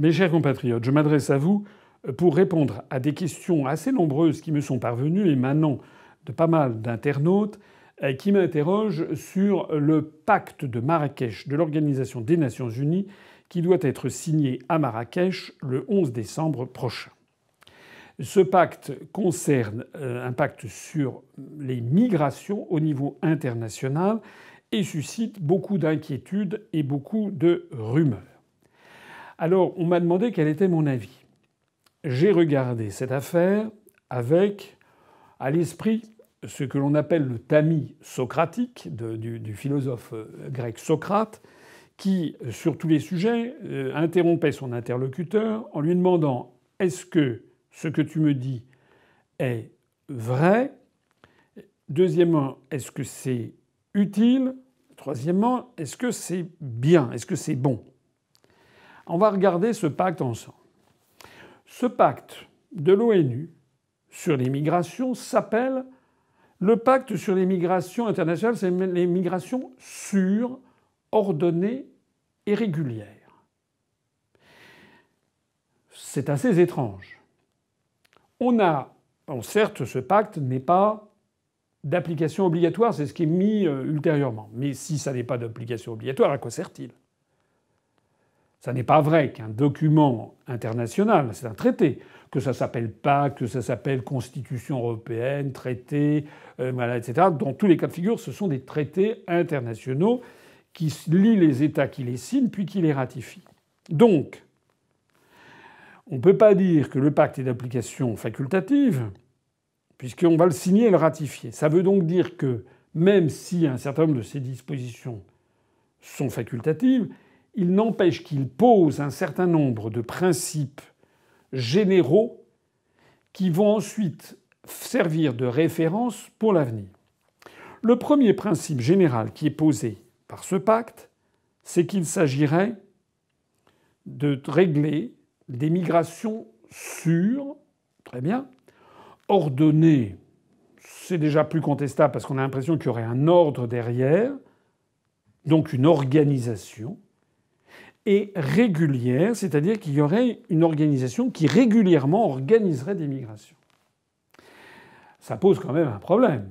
Mes chers compatriotes, je m'adresse à vous pour répondre à des questions assez nombreuses qui me sont parvenues émanant de pas mal d'internautes euh, qui m'interrogent sur le pacte de Marrakech de l'Organisation des Nations Unies qui doit être signé à Marrakech le 11 décembre prochain. Ce pacte concerne euh, un pacte sur les migrations au niveau international et suscite beaucoup d'inquiétudes et beaucoup de rumeurs. Alors on m'a demandé quel était mon avis. J'ai regardé cette affaire avec à l'esprit ce que l'on appelle le tamis socratique du, philosophe euh, grec Socrate, qui, sur tous les sujets, euh, interrompait son interlocuteur en lui demandant Est-ce que ce que tu me dis est vrai? Deuxièmement, est-ce que c'est utile? Troisièmement, est-ce que c'est bien? Est-ce que c'est bon? On va regarder ce pacte ensemble. Ce pacte de l'ONU sur les migrations s'appelle le pacte sur les migrations internationales, c'est les migrations sûres, ordonnées et régulières. C'est assez étrange. On a, certes, ce pacte n'est pas d'application obligatoire, c'est ce qui est mis euh, ultérieurement. Mais si ça n'est pas d'application obligatoire, à quoi sert-il? Ça n'est pas vrai qu'un document international, c'est un traité, que ça s'appelle PAC, que ça s'appelle Constitution européenne, traité, euh, etc. Dans tous les cas de figure, ce sont des traités internationaux qui lient les États qui les signent puis qui les ratifient. Donc, on ne peut pas dire que le pacte est d'application facultative, puisqu'on va le signer et le ratifier. Ça veut donc dire que même si un certain nombre de ces dispositions sont facultatives, il n'empêche qu'il pose un certain nombre de principes généraux qui vont ensuite servir de référence pour l'avenir. Le premier principe général qui est posé par ce pacte, c'est qu'il s'agirait de régler des migrations sûres, très bien, ordonnée, c'est déjà plus contestable parce qu'on a l'impression qu'il y aurait un ordre derrière, donc une organisation, et régulière, c'est-à-dire qu'il y aurait une organisation qui régulièrement organiserait des migrations. Ça pose quand même un problème.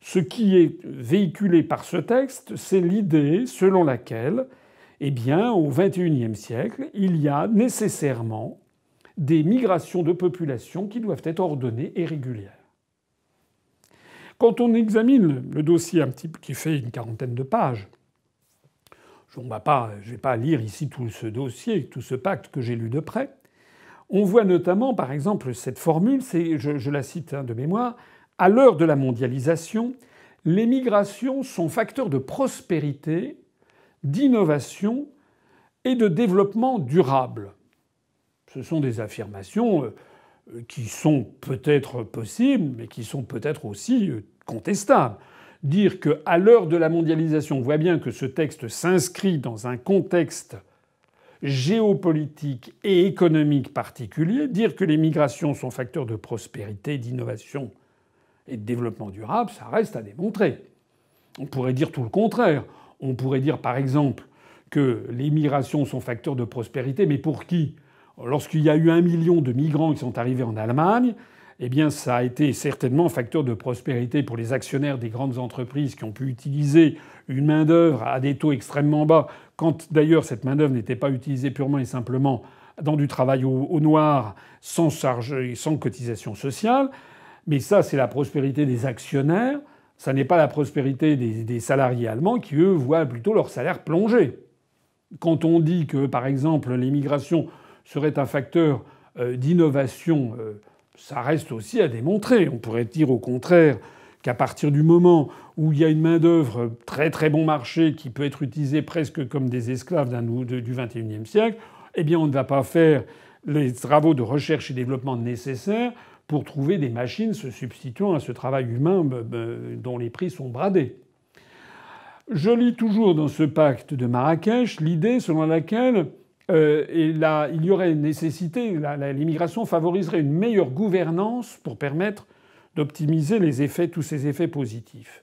Ce qui est véhiculé par ce texte, c'est l'idée selon laquelle, eh bien, au XXIe siècle, il y a nécessairement des migrations de population qui doivent être ordonnées et régulières. Quand on examine le dossier qui fait une quarantaine de pages, je ne vais pas lire ici tout ce dossier, tout ce pacte que j'ai lu de près. On voit notamment, par exemple, cette formule, je, la cite hein, de mémoire, à l'heure de la mondialisation, les migrations sont facteurs de prospérité, d'innovation et de développement durable. Ce sont des affirmations euh, qui sont peut-être possibles, mais qui sont peut-être aussi euh, contestables. Dire qu'à l'heure de la mondialisation, on voit bien que ce texte s'inscrit dans un contexte géopolitique et économique particulier, dire que les migrations sont facteurs de prospérité, d'innovation et de développement durable, ça reste à démontrer. On pourrait dire tout le contraire. On pourrait dire par exemple que les migrations sont facteurs de prospérité, mais pour qui? Lorsqu'il y a eu un million de migrants qui sont arrivés en Allemagne, eh bien, ça a été certainement facteur de prospérité pour les actionnaires des grandes entreprises qui ont pu utiliser une main-d'œuvre à des taux extrêmement bas, quand d'ailleurs cette main-d'œuvre n'était pas utilisée purement et simplement dans du travail au, noir, sans charge et sans cotisation sociale. Mais ça, c'est la prospérité des actionnaires. Ça n'est pas la prospérité des, des salariés allemands qui, eux, voient plutôt leur salaire plonger. Quand on dit que, par exemple, l'immigration serait un facteur euh, d'innovation, euh, ça reste aussi à démontrer. On pourrait dire au contraire qu'à partir du moment où il y a une main-d'œuvre très très bon marché qui peut être utilisée presque comme des esclaves du XXIe siècle, eh bien on ne va pas faire les travaux de recherche et développement nécessaires pour trouver des machines se substituant à ce travail humain dont les prix sont bradés. Je lis toujours dans ce pacte de Marrakech l'idée selon laquelle euh, et là, il y aurait nécessité, l'immigration favoriserait une meilleure gouvernance pour permettre d'optimiser les effets, tous ces effets positifs.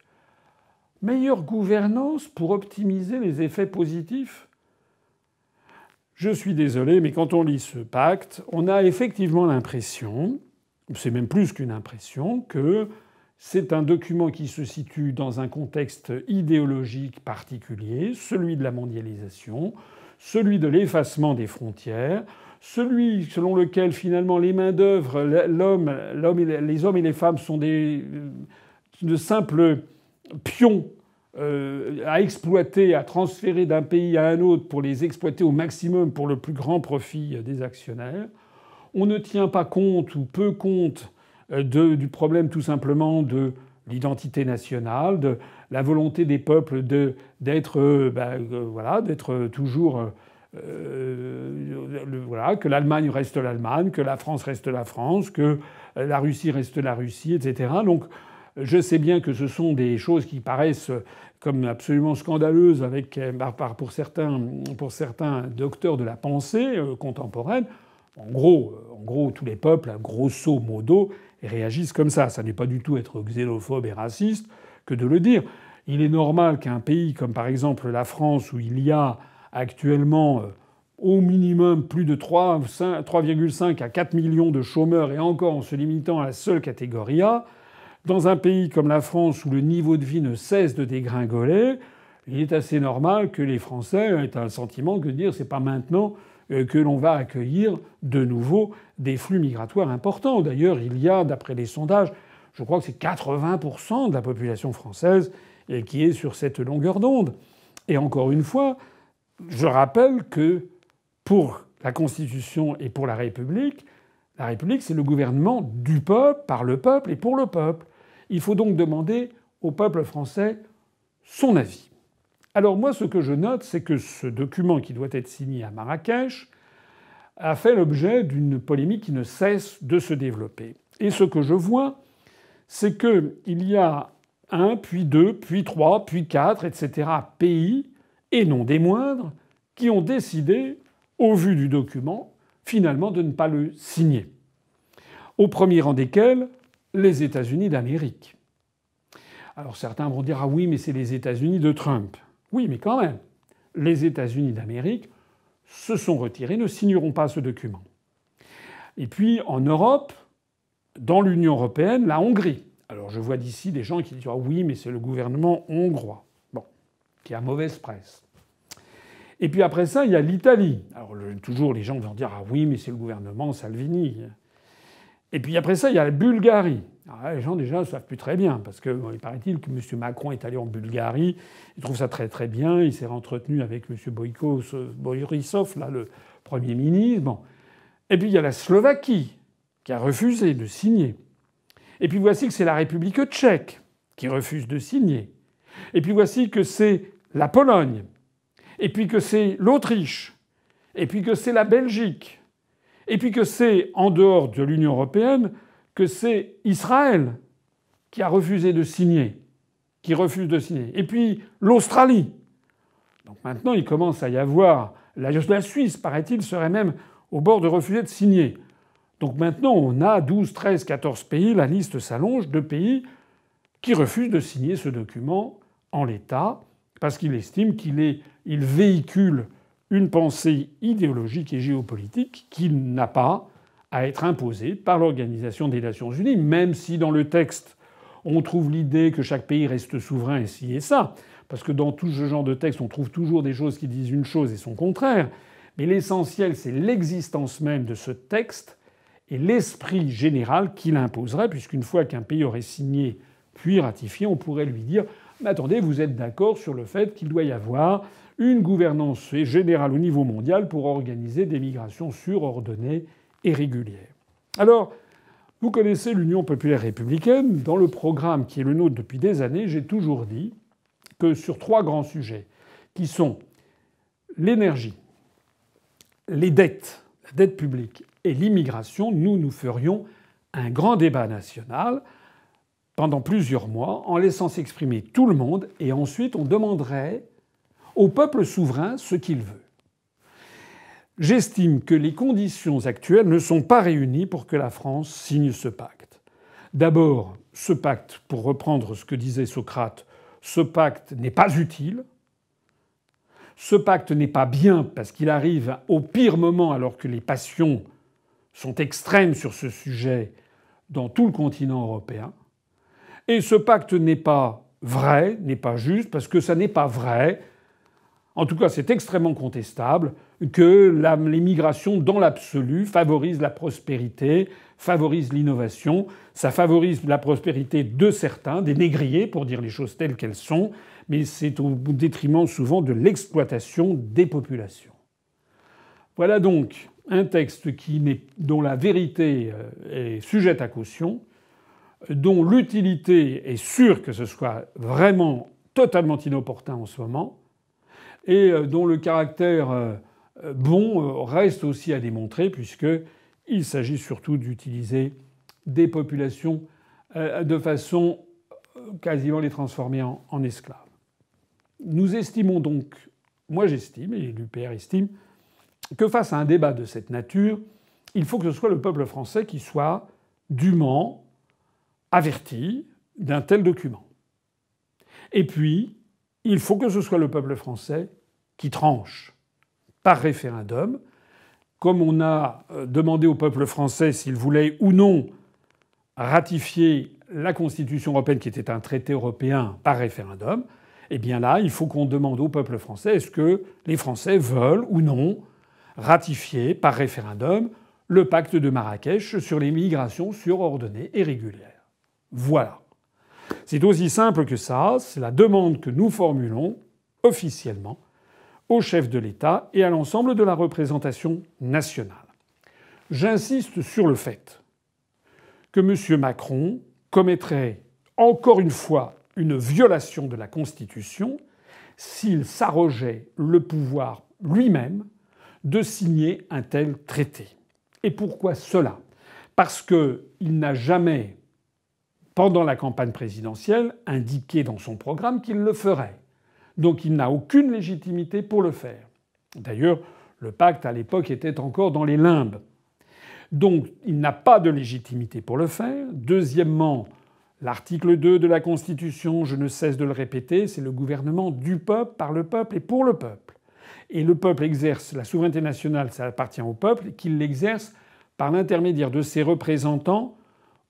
Meilleure gouvernance pour optimiser les effets positifs? Je suis désolé, mais quand on lit ce pacte, on a effectivement l'impression, c'est même plus qu'une impression, que c'est un document qui se situe dans un contexte idéologique particulier, celui de la mondialisation, celui de l'effacement des frontières, celui selon lequel finalement les mains d'œuvre, l'homme, les hommes et les femmes sont des, de simples pions euh, à exploiter, à transférer d'un pays à un autre pour les exploiter au maximum pour le plus grand profit des actionnaires. On ne tient pas compte ou peu compte euh, du problème tout simplement de l'identité nationale, de la volonté des peuples d'être euh, ben, voilà, d'être toujours voilà, que l'Allemagne reste l'Allemagne, que la France reste la France, que la Russie reste la Russie, etc. Donc je sais bien que ce sont des choses qui paraissent comme absolument scandaleuses avec, pour, certains, pour certains docteurs de la pensée euh, contemporaine. En gros, euh, en gros, tous les peuples, grosso modo, réagissent comme ça. Ça n'est pas du tout être xénophobe et raciste que de le dire. Il est normal qu'un pays comme par exemple la France, où il y a actuellement euh, au minimum plus de 3,5 à 4 millions de chômeurs, et encore en se limitant à la seule catégorie A, dans un pays comme la France où le niveau de vie ne cesse de dégringoler, il est assez normal que les Français aient un sentiment que de dire c'est pas maintenant euh, que l'on va accueillir de nouveau des flux migratoires importants. D'ailleurs, il y a, d'après les sondages, je crois que c'est 80% de la population française qui est sur cette longueur d'onde. Et encore une fois, je rappelle que pour la Constitution et pour la République, la République, c'est le gouvernement du peuple, par le peuple et pour le peuple. Il faut donc demander au peuple français son avis. Alors moi, ce que je note, c'est que ce document qui doit être signé à Marrakech a fait l'objet d'une polémique qui ne cesse de se développer. Et ce que je vois, c'est qu'il y a un, puis deux, puis trois, puis quatre, etc. pays, et non des moindres, qui ont décidé, au vu du document, finalement de ne pas le signer. Au premier rang desquels, les États-Unis d'Amérique. Alors certains vont dire Ah oui, mais c'est les États-Unis de Trump. Oui, mais quand même, les États-Unis d'Amérique se sont retirés, ne signeront pas ce document. Et puis en Europe, dans l'Union européenne, la Hongrie. Alors je vois d'ici des gens qui disent Ah oui, mais c'est le gouvernement hongrois. Bon, qui a mauvaise presse. Et puis après ça, il y a l'Italie. Alors toujours les gens vont dire Ah oui, mais c'est le gouvernement Salvini. Et puis après ça, il y a la Bulgarie. Alors les gens déjà ne savent plus très bien, parce que il paraît-il que M. Macron est allé en Bulgarie, il trouve ça très très bien, il s'est entretenu avec M. Borisov, là, le Premier ministre. Bon. Et puis il y a la Slovaquie, qui a refusé de signer. Et puis voici que c'est la République tchèque qui refuse de signer. Et puis voici que c'est la Pologne. Et puis que c'est l'Autriche. Et puis que c'est la Belgique et puis que c'est en dehors de l'Union européenne que c'est Israël qui a refusé de signer, qui refuse de signer. Et puis l'Australie. Donc maintenant, il commence à y avoir. La Suisse, paraît-il, serait même au bord de refuser de signer. Donc maintenant, on a 12, 13, 14 pays, la liste s'allonge, de pays qui refusent de signer ce document en l'état, parce qu'ils estiment qu'il il véhicule une pensée idéologique et géopolitique qui n'a pas à être imposée par l'Organisation des Nations Unies, même si dans le texte on trouve l'idée que chaque pays reste souverain et ci et ça, parce que dans tout ce genre de texte on trouve toujours des choses qui disent une chose et son contraire, mais l'essentiel c'est l'existence même de ce texte et l'esprit général qu'il imposerait, puisqu'une fois qu'un pays aurait signé puis ratifié, on pourrait lui dire Mais attendez, vous êtes d'accord sur le fait qu'il doit y avoir une gouvernance générale au niveau mondial pour organiser des migrations sûres, ordonnées et régulières. Alors, vous connaissez l'Union populaire républicaine. Dans le programme qui est le nôtre depuis des années, j'ai toujours dit que sur trois grands sujets, qui sont l'énergie, les dettes, la dette publique l'immigration, nous, nous ferions un grand débat national pendant plusieurs mois en laissant s'exprimer tout le monde et ensuite on demanderait au peuple souverain ce qu'il veut. J'estime que les conditions actuelles ne sont pas réunies pour que la France signe ce pacte. D'abord, ce pacte, pour reprendre ce que disait Socrate, ce pacte n'est pas utile. Ce pacte n'est pas bien parce qu'il arrive au pire moment alors que les passions sont extrêmes sur ce sujet dans tout le continent européen. Et ce pacte n'est pas vrai, n'est pas juste, parce que ça n'est pas vrai. En tout cas, c'est extrêmement contestable que l'émigration, dans l'absolu, favorise la prospérité, favorise l'innovation, ça favorise la prospérité de certains, des négriers, pour dire les choses telles qu'elles sont, mais c'est au détriment souvent de l'exploitation des populations. Voilà donc un texte qui dont la vérité euh, est sujette à caution, dont l'utilité est sûre que ce soit vraiment totalement inopportun en ce moment, et euh, dont le caractère euh, bon reste aussi à démontrer, puisqu'il s'agit surtout d'utiliser des populations de façon quasiment les transformer en esclaves. Nous estimons donc, moi j'estime, et l'UPR estime, que face à un débat de cette nature, il faut que ce soit le peuple français qui soit dûment averti d'un tel document. Et puis, il faut que ce soit le peuple français qui tranche par référendum, comme on a euh, demandé au peuple français s'il voulait ou non ratifier la Constitution européenne, qui était un traité européen, par référendum, eh bien là, il faut qu'on demande au peuple français est-ce que les Français veulent ou non ratifier par référendum le pacte de Marrakech sur les migrations surordonnées et régulières. Voilà. C'est aussi simple que ça, c'est la demande que nous formulons officiellement au chef de l'État et à l'ensemble de la représentation nationale. J'insiste sur le fait que M. Macron commettrait encore une fois une violation de la Constitution s'il s'arrogeait le pouvoir lui-même de signer un tel traité. Et pourquoi cela? Parce qu'il n'a jamais, pendant la campagne présidentielle, indiqué dans son programme qu'il le ferait. Donc il n'a aucune légitimité pour le faire. D'ailleurs, le pacte à l'époque était encore dans les limbes. Donc il n'a pas de légitimité pour le faire. Deuxièmement, L'article 2 de la Constitution, je ne cesse de le répéter, c'est le gouvernement du peuple, par le peuple et pour le peuple. Et le peuple exerce la souveraineté nationale, ça appartient au peuple, qu'il l'exerce par l'intermédiaire de ses représentants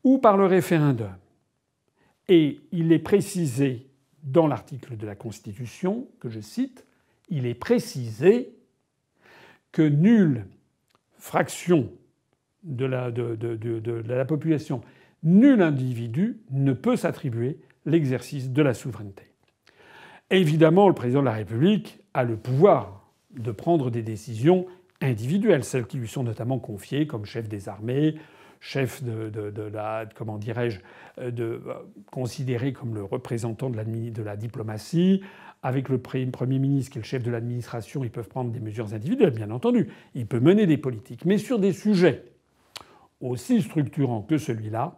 ou par le référendum. Et il est précisé dans l'article de la Constitution, que je cite, il est précisé que nulle fraction de la, population nul individu ne peut s'attribuer l'exercice de la souveraineté. Évidemment, le président de la République a le pouvoir de prendre des décisions individuelles, celles qui lui sont notamment confiées comme chef des armées, chef de, la, comment dirais-je, de, considéré comme le représentant de de la diplomatie. Avec le Premier ministre qui est le chef de l'administration, ils peuvent prendre des mesures individuelles, bien entendu. Il peut mener des politiques. Mais sur des sujets aussi structurants que celui-là,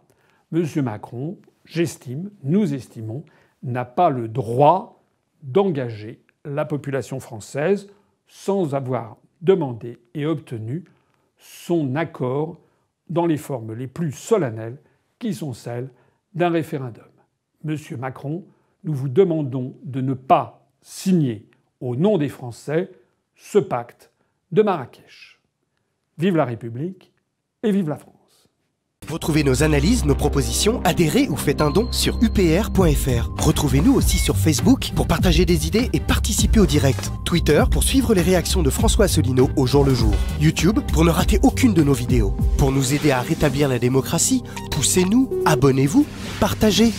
M. Macron, j'estime, nous estimons, n'a pas le droit d'engager la population française sans avoir demandé et obtenu son accord dans les formes les plus solennelles qui sont celles d'un référendum. Monsieur Macron, nous vous demandons de ne pas signer au nom des Français ce pacte de Marrakech. Vive la République et vive la France. Retrouvez nos analyses, nos propositions, adhérez ou faites un don sur upr.fr. Retrouvez-nous aussi sur Facebook pour partager des idées et participer au direct. Twitter pour suivre les réactions de François Asselineau au jour le jour. YouTube pour ne rater aucune de nos vidéos. Pour nous aider à rétablir la démocratie, poussez-nous, abonnez-vous, partagez.